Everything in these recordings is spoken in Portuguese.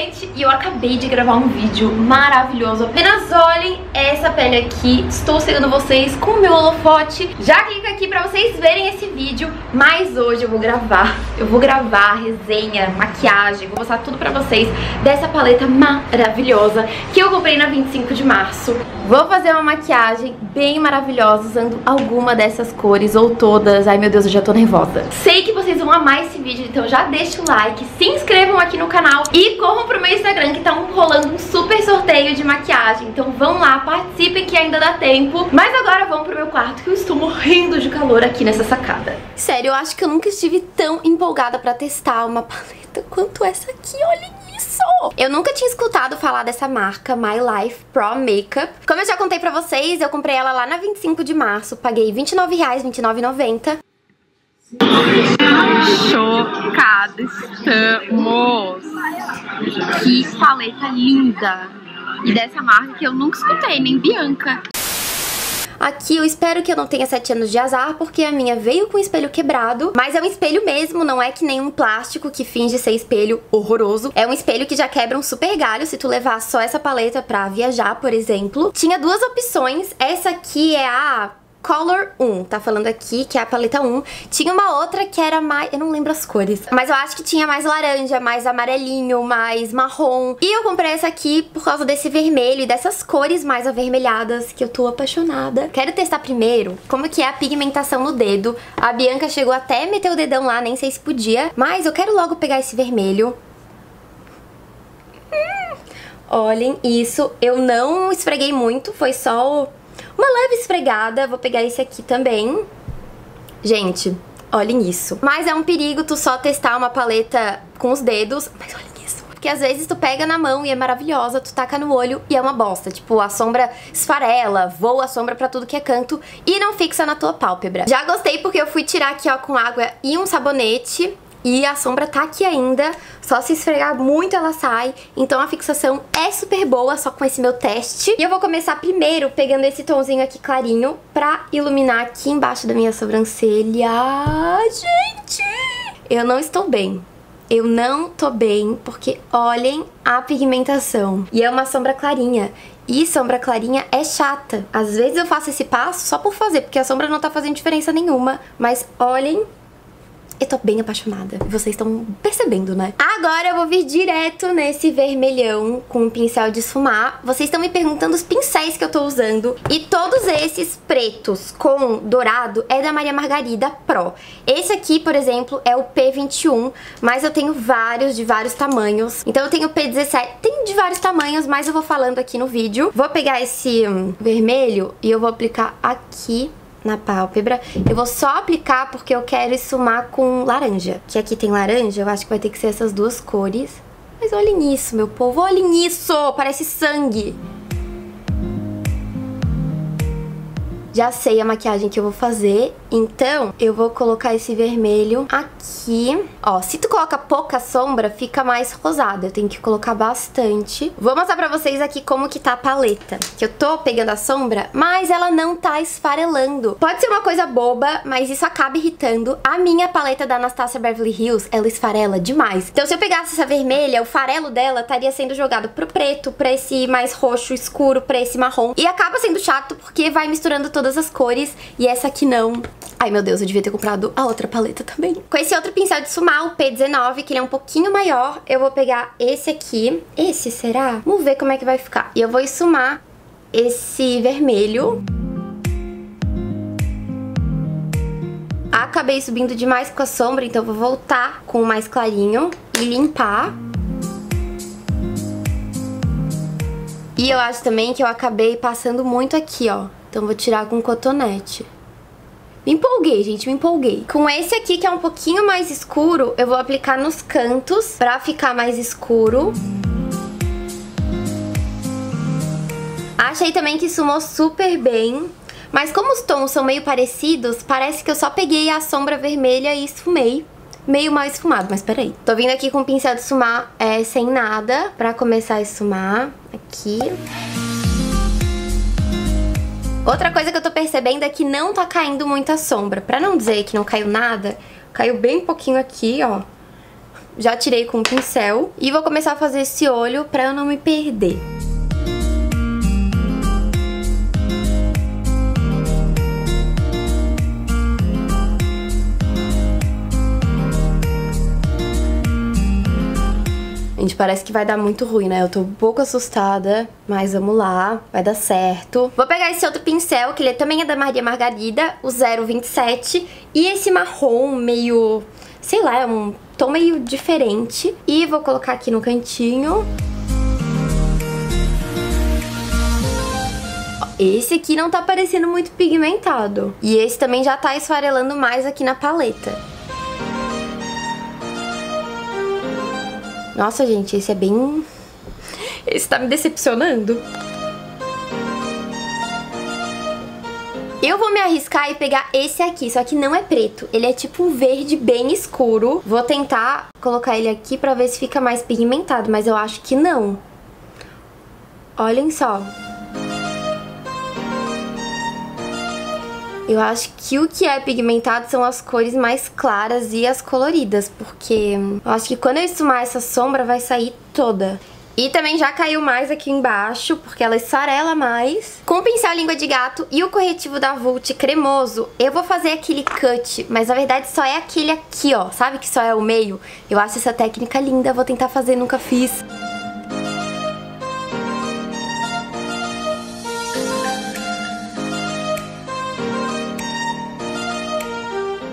gente, e eu acabei de gravar um vídeo maravilhoso. Apenas olhem essa pele aqui. Estou seguindo vocês com o meu holofote. Já clica aqui pra vocês verem esse vídeo. Mas hoje eu vou gravar, eu vou gravar resenha, maquiagem, vou mostrar tudo pra vocês dessa paleta maravilhosa que eu comprei na 25 de março. Vou fazer uma maquiagem bem maravilhosa usando alguma dessas cores ou todas. Ai meu Deus, eu já tô nervosa. Sei que vocês vão amar esse vídeo, então já deixa o like, se inscrevam aqui no canal e corram pro meu Instagram que tá rolando um super sorteio de maquiagem. Então vão lá, participem que ainda dá tempo. Mas agora vamos pro meu quarto que eu estou morrendo de calor aqui nessa sacada. Sério, eu acho que eu nunca estive tão empolgada pra testar uma paleta quanto essa aqui, olhem isso! Eu nunca tinha escutado falar dessa marca, My Life Pro Makeup. Como eu já contei pra vocês, eu comprei ela lá na 25 de março, paguei R$29,00, R$29,90. Chocada estamos! Que paleta linda! E dessa marca que eu nunca escutei, nem Bianca. Aqui eu espero que eu não tenha 7 anos de azar, porque a minha veio com espelho quebrado, mas é um espelho mesmo, não é que nem um plástico que finge ser espelho horroroso. É um espelho que já quebra um super galho se tu levar só essa paleta pra viajar, por exemplo. Tinha duas opções, essa aqui é a Color 1, tá falando aqui, que é a paleta 1. Tinha uma outra que era mais... Eu não lembro as cores. Mas eu acho que tinha mais laranja, mais amarelinho, mais marrom. E eu comprei essa aqui por causa desse vermelho e dessas cores mais avermelhadas que eu tô apaixonada. Quero testar primeiro como que é a pigmentação no dedo. A Bianca chegou até a meter o dedão lá, nem sei se podia. Mas eu quero logo pegar esse vermelho. Hum, olhem isso. Eu não esfreguei muito, foi só o uma leve esfregada, vou pegar esse aqui também. Gente, olhem isso. Mas é um perigo tu só testar uma paleta com os dedos. Mas olhem isso. Porque às vezes tu pega na mão e é maravilhosa, tu taca no olho e é uma bosta. Tipo, a sombra esfarela, voa a sombra pra tudo que é canto e não fixa na tua pálpebra. Já gostei porque eu fui tirar aqui, ó, com água e um sabonete. E a sombra tá aqui ainda, só se esfregar muito ela sai. Então a fixação é super boa, só com esse meu teste. E eu vou começar primeiro pegando esse tomzinho aqui clarinho pra iluminar aqui embaixo da minha sobrancelha. Gente, eu não estou bem. Eu não tô bem, porque olhem a pigmentação. E é uma sombra clarinha. E sombra clarinha é chata. Às vezes eu faço esse passo só por fazer, porque a sombra não tá fazendo diferença nenhuma. Mas olhem eu tô bem apaixonada. Vocês estão percebendo, né? Agora eu vou vir direto nesse vermelhão com um pincel de esfumar. Vocês estão me perguntando os pincéis que eu tô usando. E todos esses pretos com dourado é da Maria Margarida Pro. Esse aqui, por exemplo, é o P21, mas eu tenho vários de vários tamanhos. Então eu tenho o P17, tem de vários tamanhos, mas eu vou falando aqui no vídeo. Vou pegar esse hum, vermelho e eu vou aplicar aqui na pálpebra. Eu vou só aplicar porque eu quero esfumar com laranja. Que aqui tem laranja, eu acho que vai ter que ser essas duas cores. Mas olhem isso, meu povo, olhem isso! Parece sangue! Já sei a maquiagem que eu vou fazer, então eu vou colocar esse vermelho aqui. Ó, se tu coloca pouca sombra, fica mais rosada. Eu tenho que colocar bastante. Vou mostrar pra vocês aqui como que tá a paleta. Que eu tô pegando a sombra, mas ela não tá esfarelando. Pode ser uma coisa boba, mas isso acaba irritando. A minha paleta da Anastasia Beverly Hills, ela esfarela demais. Então se eu pegasse essa vermelha, o farelo dela estaria sendo jogado pro preto, pra esse mais roxo escuro, pra esse marrom. E acaba sendo chato porque vai misturando todo todas as cores e essa aqui não. Ai, meu Deus, eu devia ter comprado a outra paleta também. Com esse outro pincel de esfumar, o P19, que ele é um pouquinho maior, eu vou pegar esse aqui. Esse, será? Vamos ver como é que vai ficar. E eu vou esfumar esse vermelho. Acabei subindo demais com a sombra, então vou voltar com o mais clarinho e limpar. E eu acho também que eu acabei passando muito aqui, ó. Então vou tirar com cotonete. Me empolguei, gente, me empolguei. Com esse aqui, que é um pouquinho mais escuro, eu vou aplicar nos cantos pra ficar mais escuro. Achei também que sumou super bem. Mas como os tons são meio parecidos, parece que eu só peguei a sombra vermelha e esfumei. Meio mal esfumado, mas peraí. Tô vindo aqui com o pincel de esfumar é, sem nada pra começar a esfumar. Aqui. Outra coisa que eu tô percebendo é que não tá caindo muita sombra. Pra não dizer que não caiu nada, caiu bem pouquinho aqui, ó. já tirei com o pincel. E vou começar a fazer esse olho pra eu não me perder. Gente, parece que vai dar muito ruim, né? Eu tô um pouco assustada, mas vamos lá, vai dar certo. Vou pegar esse outro pincel, que ele também é da Maria Margarida, o 027, e esse marrom meio, sei lá, é um tom meio diferente. E vou colocar aqui no cantinho. Esse aqui não tá parecendo muito pigmentado. E esse também já tá esfarelando mais aqui na paleta. Nossa, gente, esse é bem... Esse tá me decepcionando. Eu vou me arriscar e pegar esse aqui, só que não é preto. Ele é tipo um verde bem escuro. Vou tentar colocar ele aqui pra ver se fica mais pigmentado, mas eu acho que não. Olhem só. Eu acho que o que é pigmentado são as cores mais claras e as coloridas, porque eu acho que quando eu esfumar essa sombra vai sair toda. E também já caiu mais aqui embaixo, porque ela esfarela mais. Com o pincel língua de gato e o corretivo da Vult cremoso, eu vou fazer aquele cut, mas na verdade só é aquele aqui, ó. Sabe que só é o meio? Eu acho essa técnica linda, vou tentar fazer, nunca fiz.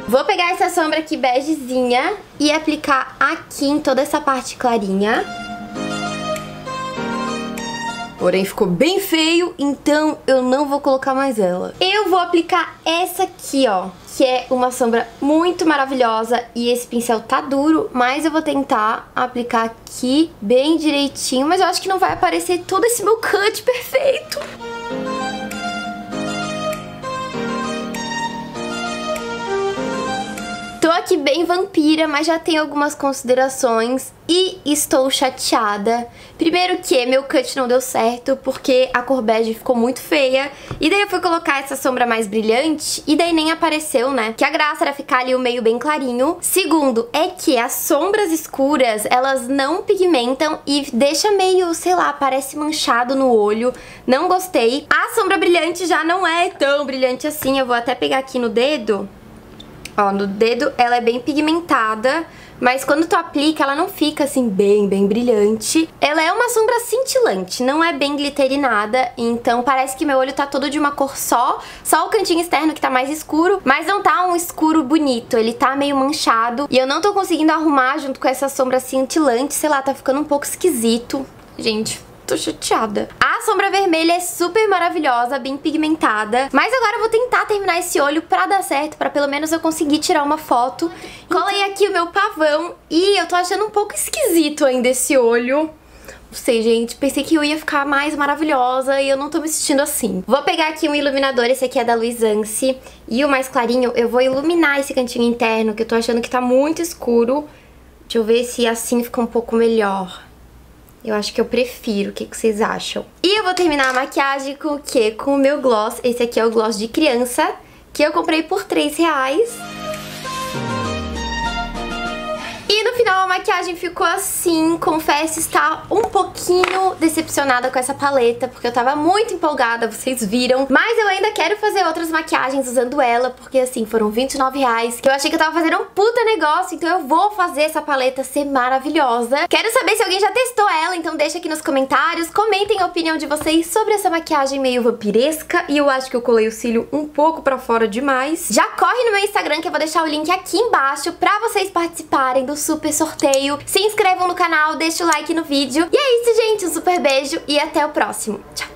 Vou pegar essa sombra aqui begezinha e aplicar aqui em toda essa parte clarinha. Porém ficou bem feio, então eu não vou colocar mais ela. Eu vou aplicar essa aqui, ó, que é uma sombra muito maravilhosa e esse pincel tá duro, mas eu vou tentar aplicar aqui bem direitinho, mas eu acho que não vai aparecer todo esse meu cut perfeito. Aqui bem vampira, mas já tenho algumas considerações e estou chateada. Primeiro que meu cut não deu certo, porque a cor bege ficou muito feia. E daí eu fui colocar essa sombra mais brilhante, e daí nem apareceu, né? Que a graça era ficar ali o meio bem clarinho. Segundo, é que as sombras escuras, elas não pigmentam e deixa meio, sei lá, parece manchado no olho. Não gostei. A sombra brilhante já não é tão brilhante assim. Eu vou até pegar aqui no dedo Ó, no dedo ela é bem pigmentada, mas quando tu aplica ela não fica assim bem, bem brilhante. Ela é uma sombra cintilante, não é bem glitterinada, então parece que meu olho tá todo de uma cor só, só o cantinho externo que tá mais escuro, mas não tá um escuro bonito, ele tá meio manchado e eu não tô conseguindo arrumar junto com essa sombra cintilante, sei lá, tá ficando um pouco esquisito. Gente, tô chateada. A sombra vermelha é super maravilhosa, bem pigmentada. Mas agora eu vou tentar terminar esse olho pra dar certo, pra pelo menos eu conseguir tirar uma foto. Colei aqui o meu pavão e eu tô achando um pouco esquisito ainda esse olho. Não sei, gente, pensei que eu ia ficar mais maravilhosa e eu não tô me sentindo assim. Vou pegar aqui um iluminador, esse aqui é da Luisance, e o mais clarinho, eu vou iluminar esse cantinho interno, que eu tô achando que tá muito escuro. Deixa eu ver se assim fica um pouco melhor. Eu acho que eu prefiro. O que, que vocês acham? E eu vou terminar a maquiagem com o quê? Com o meu gloss. Esse aqui é o gloss de criança, que eu comprei por 3 reais. Final a maquiagem ficou assim, confesso estar um pouquinho decepcionada com essa paleta, porque eu tava muito empolgada, vocês viram. Mas eu ainda quero fazer outras maquiagens usando ela, porque assim, foram 29 reais, que eu achei que eu tava fazendo um puta negócio, então eu vou fazer essa paleta ser maravilhosa. Quero saber se alguém já testou ela, então deixa aqui nos comentários, comentem a opinião de vocês sobre essa maquiagem meio vampiresca, e eu acho que eu colei o cílio um pouco pra fora demais. Já corre no meu Instagram, que eu vou deixar o link aqui embaixo pra vocês participarem do super sorteio. Se inscrevam no canal, deixa o like no vídeo. E é isso, gente. Um super beijo e até o próximo. Tchau!